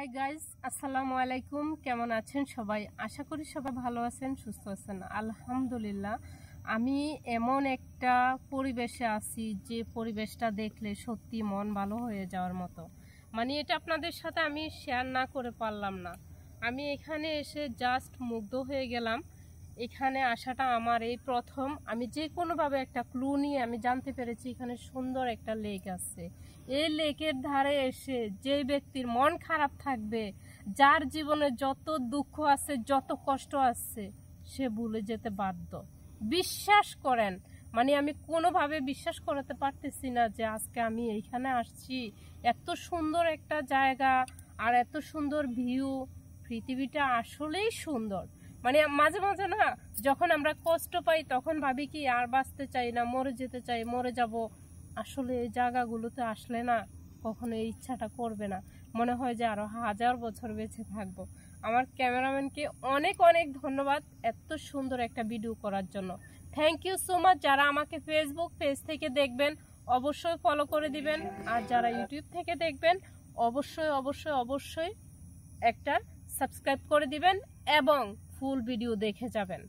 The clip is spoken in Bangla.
হাই গাইজ আসসালামু আলাইকুম কেমন আছেন সবাই? আশা করি সবাই ভালো আছেন, সুস্থ আছেন। আলহামদুলিল্লাহ, আমি এমন একটা পরিবেশে আছি যে পরিবেশটা দেখলে সত্যি মন ভালো হয়ে যাওয়ার মতো। মানে এটা আপনাদের সাথে আমি শেয়ার না করে পারলাম না। আমি এখানে এসে জাস্ট মুগ্ধ হয়ে গেলাম। এখানে আসাটা আমার এই প্রথম। আমি যে কোনোভাবে একটা ক্লু নিয়ে আমি জানতে পেরেছি এখানে সুন্দর একটা লেক আছে। এই লেকের ধারে এসে যে ব্যক্তির মন খারাপ থাকবে, যার জীবনে যত দুঃখ আছে, যত কষ্ট আছে, সে ভুলে যেতে বাধ্য। বিশ্বাস করেন মানে আমি কোনোভাবে বিশ্বাস করাতে পারতেছি না যে আজকে আমি এইখানে আসছি। এত সুন্দর একটা জায়গা আর এত সুন্দর ভিউ পৃথিবীটা আসলেই সুন্দর। মানে মাঝে মাঝে না, যখন আমরা কষ্ট পাই তখন ভাবি কি, আর বাঁচতে চাই না, মরে যেতে চাই, মরে যাব। আসলে এই জায়গাগুলোতে আসলে না কখনো এই ইচ্ছাটা করবে না। মনে হয় যে আরও হাজার বছর বেঁচে থাকব। আমার ক্যামেরাম্যানকে অনেক অনেক ধন্যবাদ এত সুন্দর একটা ভিডিও করার জন্য। থ্যাংক ইউ সো মাচ যারা আমাকে ফেসবুক পেজ থেকে দেখবেন, অবশ্যই ফলো করে দিবেন। আর যারা ইউটিউব থেকে দেখবেন, অবশ্যই অবশ্যই অবশ্যই একটা সাবস্ক্রাইব করে দিবেন। এবং ফুল ভিডিও দেখে যাবেন।